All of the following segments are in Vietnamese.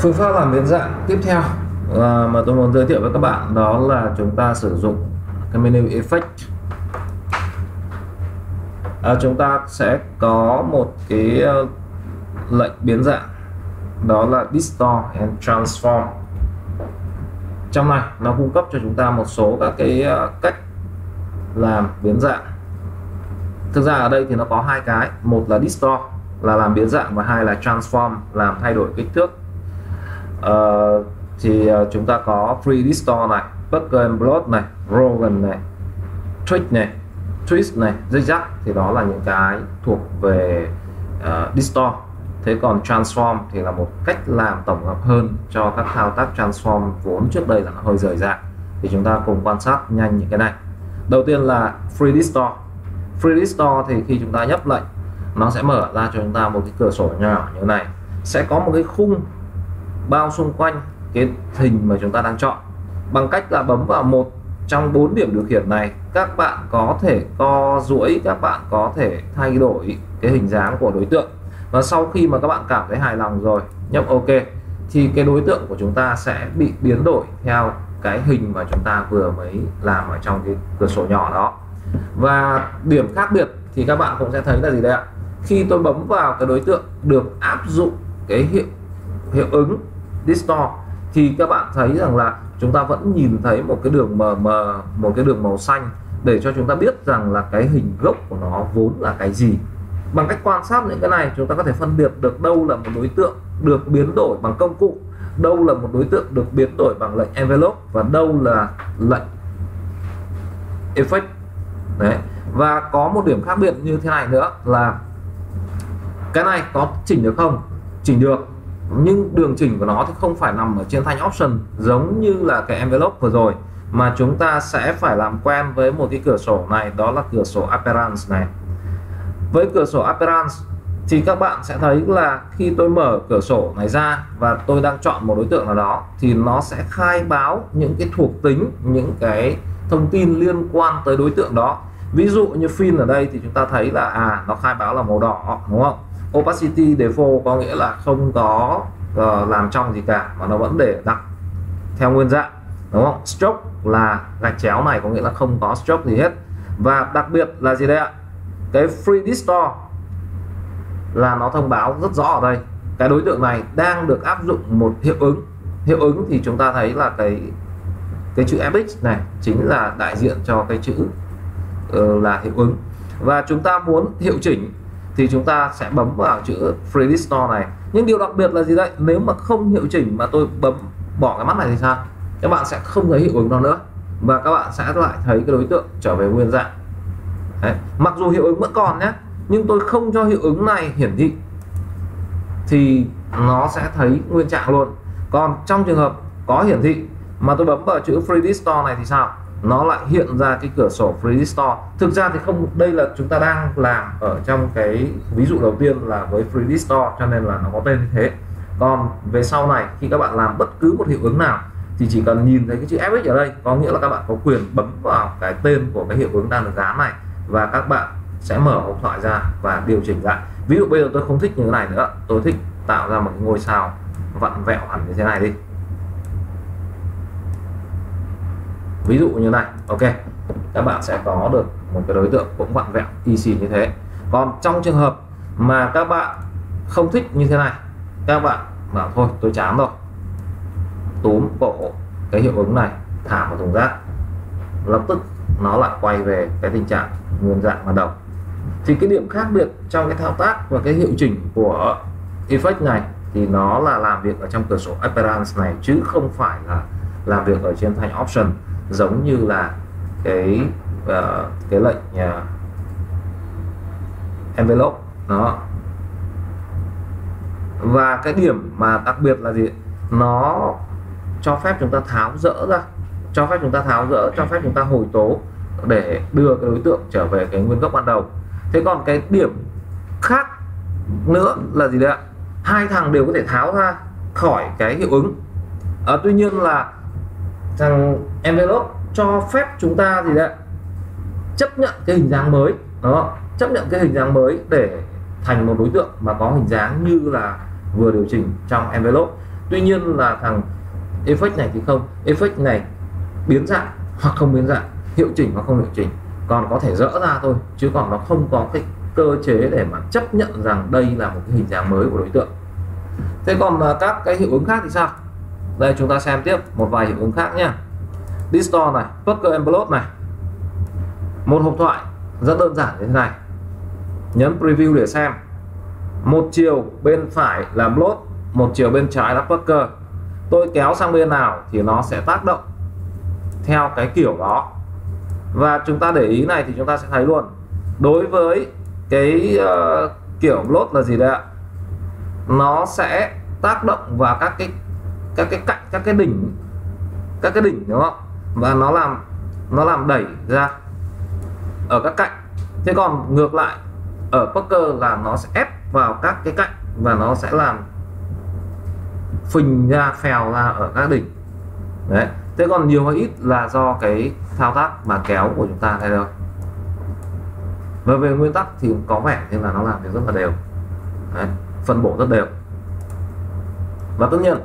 phương pháp làm biến dạng tiếp theo à, mà tôi muốn giới thiệu với các bạn đó là chúng ta sử dụng cái menu effect. À, chúng ta sẽ có một cái uh, lệnh biến dạng đó là distort and transform. Trong này nó cung cấp cho chúng ta một số các cái uh, cách làm biến dạng. Thực ra ở đây thì nó có hai cái một là distort là làm biến dạng và hai là transform làm thay đổi kích thước uh, thì uh, chúng ta có free distort này Bucker and Blood này Rogan này Trick này Twist này Zigzag thì đó là những cái thuộc về ờ, uh, distort thế còn transform thì là một cách làm tổng hợp hơn cho các thao tác transform vốn trước đây là nó hơi rời rạc. Thì chúng ta cùng quan sát nhanh những cái này. Đầu tiên là free distort free distort thì khi chúng ta nhấp lệnh nó sẽ mở ra cho chúng ta một cái cửa sổ nhỏ như này. Sẽ có một cái khung bao xung quanh cái hình mà chúng ta đang chọn. Bằng cách là bấm vào một trong bốn điểm điều khiển này, các bạn có thể co duỗi, các bạn có thể thay đổi cái hình dáng của đối tượng. Và sau khi mà các bạn cảm thấy hài lòng rồi, nhấp ok, thì cái đối tượng của chúng ta sẽ bị biến đổi theo cái hình mà chúng ta vừa mới làm ở trong cái cửa sổ nhỏ đó. Và điểm khác biệt thì các bạn cũng sẽ thấy là gì đây ạ? Khi tôi bấm vào cái đối tượng được áp dụng cái hiệu hiệu ứng distort thì các bạn thấy rằng là chúng ta vẫn nhìn thấy một cái đường mờ mờ, một cái đường màu xanh để cho chúng ta biết rằng là cái hình gốc của nó vốn là cái gì. Bằng cách quan sát những cái này, chúng ta có thể phân biệt được đâu là một đối tượng được biến đổi bằng công cụ, đâu là một đối tượng được biến đổi bằng lệnh envelope và đâu là lệnh effect. Đấy. Và có một điểm khác biệt như thế này nữa là cái này có chỉnh được không? Chỉnh được nhưng đường chỉnh của nó thì không phải nằm ở trên thanh option, giống như là cái envelope vừa rồi, mà chúng ta sẽ phải làm quen với một cái cửa sổ này, đó là cửa sổ appearance này. Với cửa sổ appearance thì các bạn sẽ thấy là khi tôi mở cửa sổ này ra và tôi đang chọn một đối tượng nào đó, thì nó sẽ khai báo những cái thuộc tính, những cái thông tin liên quan tới đối tượng đó. Ví dụ như phim ở đây thì chúng ta thấy là à nó khai báo là màu đỏ, đúng không? Opacity default có nghĩa là không có uh, làm trong gì cả mà nó vẫn để đặt theo nguyên dạng đúng không? Stroke là gạch chéo này có nghĩa là không có stroke gì hết. Và đặc biệt là gì đây ạ? Cái free distort là nó thông báo rất rõ ở đây. Cái đối tượng này đang được áp dụng một hiệu ứng. Hiệu ứng thì chúng ta thấy là cái cái chữ fx này chính là đại diện cho cái chữ uh, là hiệu ứng. Và chúng ta muốn hiệu chỉnh thì chúng ta sẽ bấm vào chữ free store này. Nhưng điều đặc biệt là gì đấy? Nếu mà không hiệu chỉnh mà tôi bấm bỏ cái mắt này thì sao? Các bạn sẽ không thấy hiệu ứng đó nữa. Và các bạn sẽ lại thấy cái đối tượng trở về nguyên dạng. Đấy. mặc dù hiệu ứng vẫn còn nhé, nhưng tôi không cho hiệu ứng này hiển thị. Thì nó sẽ thấy nguyên trạng luôn. Còn trong trường hợp có hiển thị mà tôi bấm vào chữ free store này thì sao? Nó lại hiện ra cái cửa sổ free store. Thực ra thì không, đây là chúng ta đang làm ở trong cái ví dụ đầu tiên là với free store, cho nên là nó có tên như thế. Còn về sau này, khi các bạn làm bất cứ một hiệu ứng nào, thì chỉ cần nhìn thấy cái chữ fx ở đây, có nghĩa là các bạn có quyền bấm vào cái tên của cái hiệu ứng đang được dán này, và các bạn sẽ mở hộp thoại ra và điều chỉnh lại. Ví dụ bây giờ tôi không thích như thế này nữa. Tôi thích tạo ra một ngôi sao vặn vẹo hẳn như thế này đi. Ví dụ như này, ok. Các bạn sẽ có được một cái đối tượng cũng vặn vẹo, y xì như thế. Còn trong trường hợp mà các bạn không thích như thế này, các bạn bảo thôi, tôi chán rồi. Túm cổ cái hiệu ứng này, thả vào thùng rác. Lập tức nó lại quay về cái tình trạng nguyên dạng ban đầu. Thì cái điểm khác biệt trong cái thao tác và cái hiệu chỉnh của effect này thì nó là làm việc ở trong cửa sổ appearance này, chứ không phải là làm việc ở trên thanh option giống như là cái uh, cái lệnh uh, envelope đó. Và cái điểm mà đặc biệt là gì? Nó cho phép chúng ta tháo rỡ ra cho phép chúng ta tháo rỡ cho phép chúng ta hồi tố để đưa cái đối tượng trở về cái nguyên gốc ban đầu. Thế còn cái điểm khác nữa là gì đấy ạ? Hai thằng đều có thể tháo ra khỏi cái hiệu ứng. À, tuy nhiên là thằng envelope cho phép chúng ta gì đấy, chấp nhận cái hình dáng mới đó chấp nhận cái hình dáng mới để thành một đối tượng mà có hình dáng như là vừa điều chỉnh trong envelope. Tuy nhiên là thằng effect này thì không. Effect này biến dạng hoặc không biến dạng, hiệu chỉnh hoặc không hiệu chỉnh, còn có thể dỡ ra thôi, chứ còn nó không có cái cơ chế để mà chấp nhận rằng đây là một cái hình dáng mới của đối tượng. Thế còn các cái hiệu ứng khác thì sao? Đây chúng ta xem tiếp một vài hiệu ứng khác nhé distort này Poker envelope này. Một hộp thoại rất đơn giản như thế này. Nhấn preview để xem. Một chiều bên phải là bloat một chiều bên trái là Poker tôi kéo sang bên nào thì nó sẽ tác động theo cái kiểu đó. Và chúng ta để ý này thì chúng ta sẽ thấy luôn. Đối với cái uh, kiểu bloat là gì đây ạ? Nó sẽ tác động vào các cái các cái cạnh các cái đỉnh các cái đỉnh đúng không? Và nó làm nó làm đẩy ra ở các cạnh. Thế còn ngược lại ở poker là nó sẽ ép vào các cái cạnh và nó sẽ làm phình ra phèo ra ở các đỉnh. Đấy. Thế còn nhiều hay ít là do cái thao tác mà kéo của chúng ta thay thôi. Và về nguyên tắc thì có vẻ như là nó làm việc rất là đều. Đấy, phân bổ rất đều. Và tất nhiên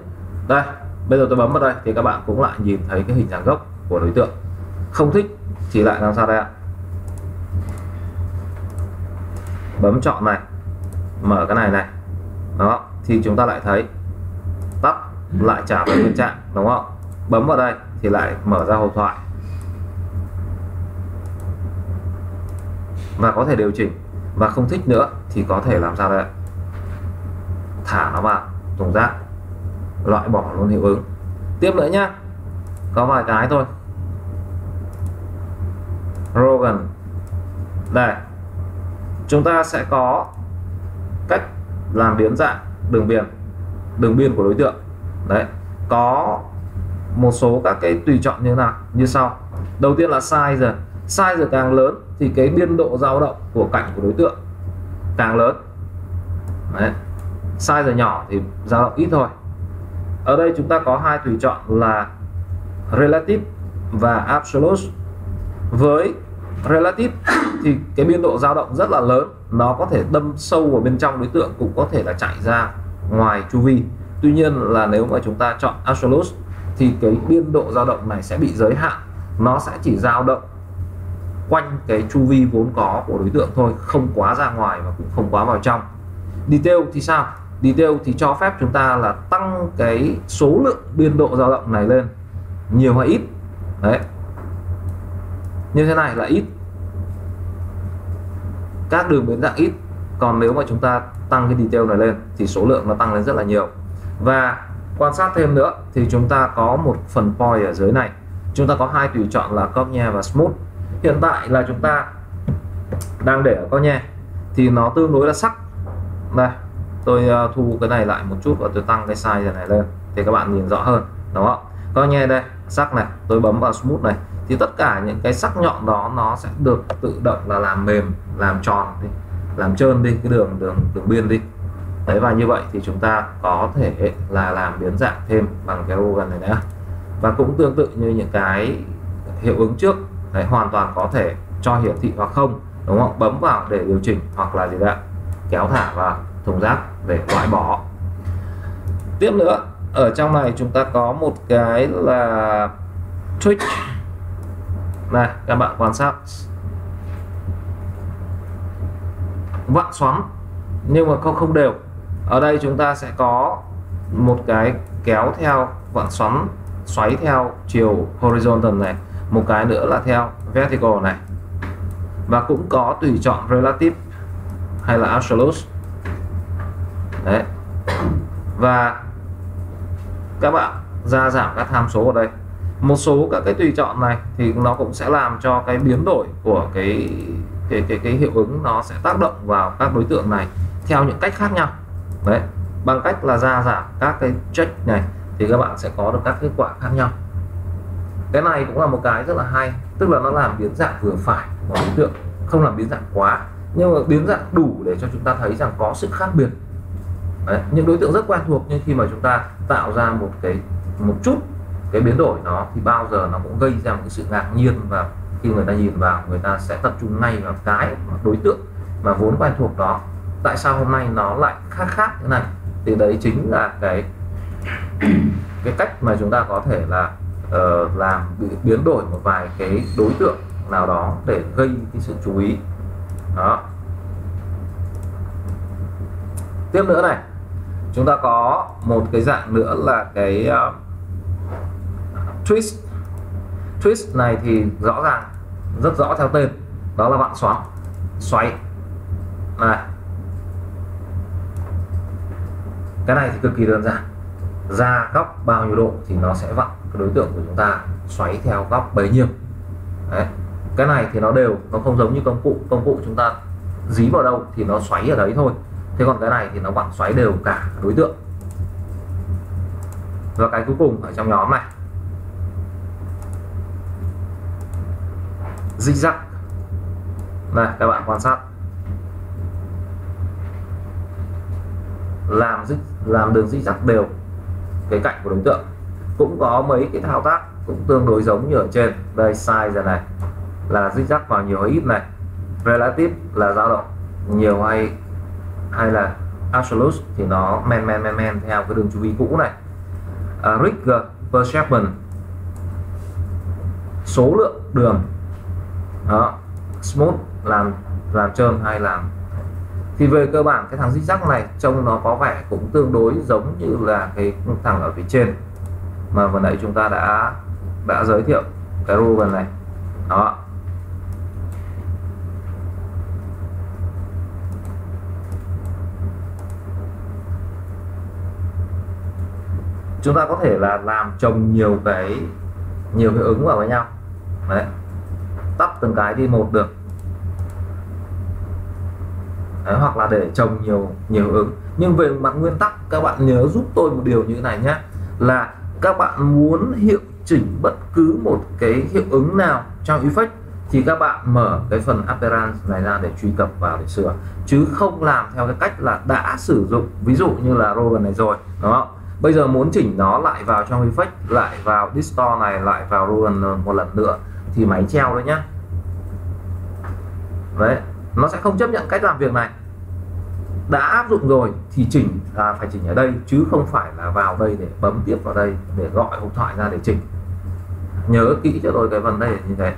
đây, bây giờ tôi bấm vào đây thì các bạn cũng lại nhìn thấy cái hình dáng gốc của đối tượng. Không thích thì lại làm sao đây ạ. Bấm chọn này, mở cái này này đó thì chúng ta lại thấy tắt, lại trả về nguyên trạng, đúng không? Bấm vào đây thì lại mở ra hộp thoại. Và có thể điều chỉnh, và không thích nữa thì có thể làm sao đây thả nó vào thùng rác loại bỏ luôn hiệu ứng. Tiếp nữa nhá. Có vài cái thôi. Rogan. Đây. Chúng ta sẽ có cách làm biến dạng đường biên đường biên của đối tượng. Đấy. Có một số các cái tùy chọn như thế nào, như sau. Đầu tiên là size. Size càng lớn thì cái biên độ dao động của cạnh của đối tượng càng lớn. Đấy. Size nhỏ thì dao động ít thôi ở đây chúng ta có hai tùy chọn là relative và absolute. Với relative thì cái biên độ dao động rất là lớn. Nó có thể đâm sâu vào bên trong đối tượng, cũng có thể là chạy ra ngoài chu vi. Tuy nhiên là nếu mà chúng ta chọn absolute thì cái biên độ dao động này sẽ bị giới hạn. Nó sẽ chỉ dao động quanh cái chu vi vốn có của đối tượng thôi, không quá ra ngoài và cũng không quá vào trong. Detail thì sao? Detail thì cho phép chúng ta là tăng cái số lượng biên độ dao động này lên. Nhiều hay ít? Đấy. Như thế này là ít. Các đường biến dạng ít. Còn nếu mà chúng ta tăng cái detail này lên thì số lượng nó tăng lên rất là nhiều. Và quan sát thêm nữa thì chúng ta có một phần point ở dưới này. Chúng ta có hai tùy chọn là Cogne và Smooth. Hiện tại là chúng ta đang để ở Cogne thì nó tương đối là sắc. Đây tôi ờ, thu cái này lại một chút và tôi tăng cái size này lên thì các bạn nhìn rõ hơn, đúng không? Cornea đây, sắc này, tôi bấm vào Smooth này. Thì tất cả những cái sắc nhọn đó nó sẽ được tự động là làm mềm, làm tròn đi, làm trơn đi cái đường đường đường biên đi. Đấy, và như vậy thì chúng ta có thể là làm biến dạng thêm bằng cái organ này nữa và cũng tương tự như những cái hiệu ứng trước, đấy, hoàn toàn có thể cho hiển thị hoặc không, đúng không? Bấm vào để điều chỉnh hoặc là gì đó, kéo thả vào thùng rác để loại bỏ. Tiếp nữa, ở trong này chúng ta có một cái là switch này, các bạn quan sát. Vặn xoắn, nhưng mà không không đều. Ở đây chúng ta sẽ có một cái kéo theo vặn xoắn, xoáy theo chiều horizontal này. Một cái nữa là theo vertical này. Và cũng có tùy chọn relative hay là absolute đấy. Và các bạn ra giảm các tham số ở đây. Một số các cái tùy chọn này thì nó cũng sẽ làm cho cái biến đổi của cái cái cái, cái hiệu ứng nó sẽ tác động vào các đối tượng này theo những cách khác nhau. Đấy. Bằng cách là ra giảm các cái check này thì các bạn sẽ có được các kết quả khác nhau. Cái này cũng là một cái rất là hay tức là nó làm biến dạng vừa phải của đối tượng không làm biến dạng quá nhưng mà biến dạng đủ để cho chúng ta thấy rằng có sự khác biệt Đấy, những đối tượng rất quen thuộc nhưng khi mà chúng ta tạo ra một cái một chút cái biến đổi nó thì bao giờ nó cũng gây ra một cái sự ngạc nhiên và khi người ta nhìn vào người ta sẽ tập trung ngay vào cái đối tượng mà vốn quen thuộc đó. Tại sao hôm nay nó lại khác khác thế này? Thì đấy chính là cái cái cách mà chúng ta có thể là uh, làm biến đổi một vài cái đối tượng nào đó để gây cái sự chú ý. Đó. Tiếp nữa này chúng ta có một cái dạng nữa là cái uh, twist. Twist này thì rõ ràng rất rõ theo tên. Đó là bạn xoắn xoáy. Này. Cái này thì cực kỳ đơn giản. Ra góc bao nhiêu độ thì nó sẽ vặn cái đối tượng của chúng ta xoáy theo góc bấy nhiêu. Đấy. Cái này thì nó đều nó không giống như công cụ. Công cụ chúng ta dí vào đâu thì nó xoáy ở đấy thôi thế còn cái này thì nó vặn xoáy đều cả đối tượng. Và cái cuối cùng ở trong nhóm này. Zigzag này, các bạn quan sát. Làm dích, làm đường zigzag đều cái cạnh của đối tượng. Cũng có mấy cái thao tác cũng tương đối giống như ở trên. Đây, size này là zigzag vào nhiều hay ít này. Relative là dao động. Nhiều hay hay là absolute thì nó men men men men theo cái đường chu vi cũ này. À, uh, rigor perception số lượng đường. Đó smooth làm làm trơn hay làm. Thì về cơ bản cái thằng zigzag này trông nó có vẻ cũng tương đối giống như là cái thằng ở phía trên mà vừa nãy chúng ta đã đã giới thiệu cái Ruben này. Đó. Chúng ta có thể là làm trồng nhiều cái nhiều cái ứng vào với nhau. Đấy. Tắt từng cái đi một được. Đấy, hoặc là để trồng nhiều nhiều ứng. Nhưng về mặt nguyên tắc các bạn nhớ giúp tôi một điều như thế này nhé. Là các bạn muốn hiệu chỉnh bất cứ một cái hiệu ứng nào trong effect thì các bạn mở cái phần appearance này ra để truy cập vào để sửa. Chứ không làm theo cái cách là đã sử dụng. Ví dụ như là Rogan này rồi đúng không? Bây giờ muốn chỉnh nó lại vào trong effect lại vào distort này lại vào ruin một lần nữa thì máy treo đấy nhá. Đấy nó sẽ không chấp nhận cách làm việc này. Đã áp dụng rồi thì chỉnh là phải chỉnh ở đây chứ không phải là vào đây để bấm tiếp vào đây để gọi hộp thoại ra để chỉnh. Nhớ kỹ cho tôi cái vấn đề như thế.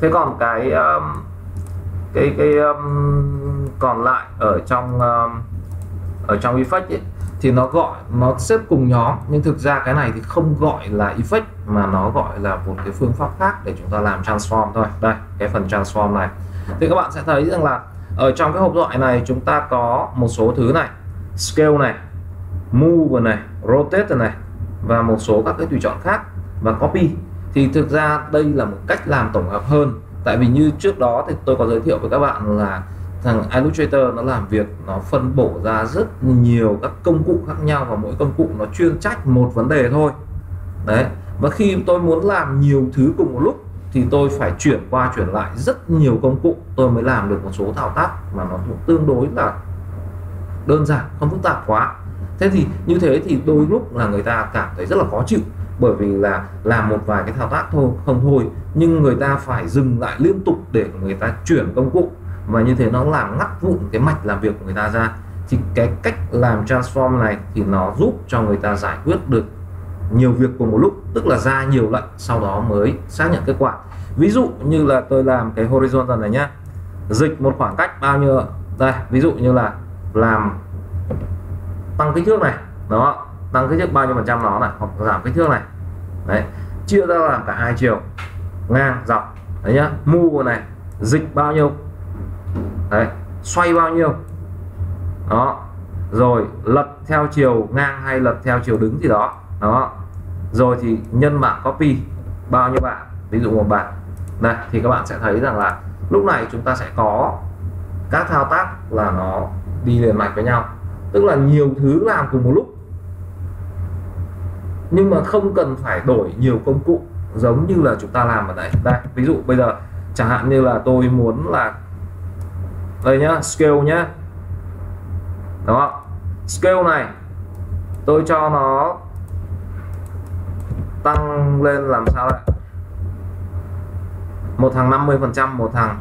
Thế còn cái um, cái cái um, còn lại ở trong um, ở trong effect ấy, thì nó gọi nó xếp cùng nhóm nhưng thực ra cái này thì không gọi là effect mà nó gọi là một cái phương pháp khác để chúng ta làm transform thôi. Đây cái phần transform này. Thì các bạn sẽ thấy rằng là ở trong cái hộp thoại này chúng ta có một số thứ này scale này move này rotate này và một số các cái tùy chọn khác và copy. Thì thực ra đây là một cách làm tổng hợp hơn. Tại vì như trước đó thì tôi có giới thiệu với các bạn là thằng Illustrator nó làm việc, nó phân bổ ra rất nhiều các công cụ khác nhau và mỗi công cụ nó chuyên trách một vấn đề thôi. Đấy, và khi tôi muốn làm nhiều thứ cùng một lúc thì tôi phải chuyển qua chuyển lại rất nhiều công cụ. Tôi mới làm được một số thao tác mà nó cũng tương đối là đơn giản, không phức tạp quá. Thế thì như thế thì đôi lúc là người ta cảm thấy rất là khó chịu, bởi vì là làm một vài cái thao tác thôi, không thôi, nhưng người ta phải dừng lại liên tục để người ta chuyển công cụ và như thế nó làm ngắt vụn cái mạch làm việc của người ta ra. Thì cái cách làm transform này thì nó giúp cho người ta giải quyết được nhiều việc cùng một lúc, tức là ra nhiều lệnh, sau đó mới xác nhận kết quả. Ví dụ như là tôi làm cái horizontal này nhá. Dịch một khoảng cách bao nhiêu đây, ví dụ như là làm tăng kích thước này đó tăng kích thước bao nhiêu phần trăm nó này, hoặc giảm kích thước này. Đấy, chia ra làm cả hai chiều. Ngang, dọc, đấy nhá. Mu này, dịch bao nhiêu? Đấy, xoay bao nhiêu? Đó, rồi lật theo chiều ngang hay lật theo chiều đứng gì đó. Đó, rồi thì nhân mạng copy, bao nhiêu bạn? Ví dụ một bạn. Này, thì các bạn sẽ thấy rằng là lúc này chúng ta sẽ có các thao tác là nó đi liền mạch với nhau. Tức là nhiều thứ làm cùng một lúc. Nhưng mà không cần phải đổi nhiều công cụ giống như là chúng ta làm ở đây. Đây, ví dụ bây giờ, chẳng hạn như là tôi muốn là đây nhá, scale nhá. Đó scale này, tôi cho nó tăng lên làm sao đấy một thằng 50 phần trăm, một thằng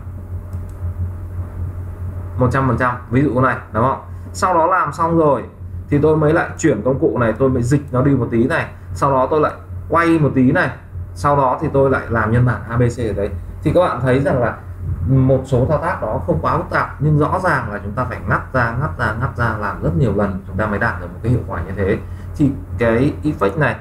100 phần trăm, ví dụ này, đúng không? Sau đó làm xong rồi thì tôi mới lại chuyển công cụ này, tôi mới dịch nó đi một tí này. Sau đó tôi lại quay một tí này. Sau đó thì tôi lại làm nhân bản ABC ở đấy. Thì các bạn thấy rằng là một số thao tác đó không quá phức tạp nhưng rõ ràng là chúng ta phải ngắt ra ngắt ra ngắt ra làm rất nhiều lần chúng ta mới đạt được một cái hiệu quả như thế. Thì cái effect này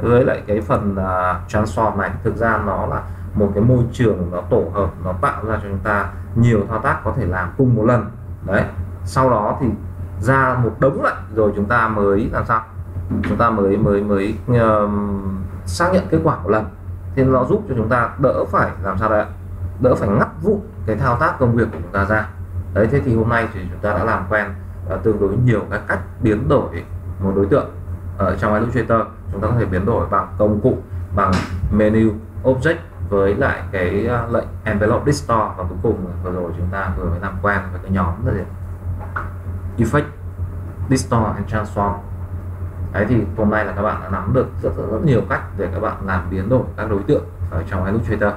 với lại cái phần uh, transform này thực ra nó là một cái môi trường nó tổ hợp nó tạo ra cho chúng ta nhiều thao tác có thể làm cùng một lần. Đấy sau đó thì ra một đống lại rồi chúng ta mới làm sao? Chúng ta mới mới mới uh, xác nhận kết quả một lần. Thì nó giúp cho chúng ta đỡ phải làm sao đấy đỡ phải ngắt vụn cái thao tác công việc của chúng ta ra. Đấy thế thì hôm nay thì chúng ta đã làm quen uh, tương đối nhiều các cách biến đổi một đối tượng. Ở trong Illustrator chúng ta có thể biến đổi bằng công cụ bằng menu object với lại cái à, lệnh envelope distort và cuối cùng vừa rồi chúng ta vừa mới làm quen với cái nhóm là gì? Effect distort and transform. Đấy thì hôm nay là các bạn đã nắm được rất rất, rất nhiều cách để các bạn làm biến đổi các đối tượng ở trong Illustrator.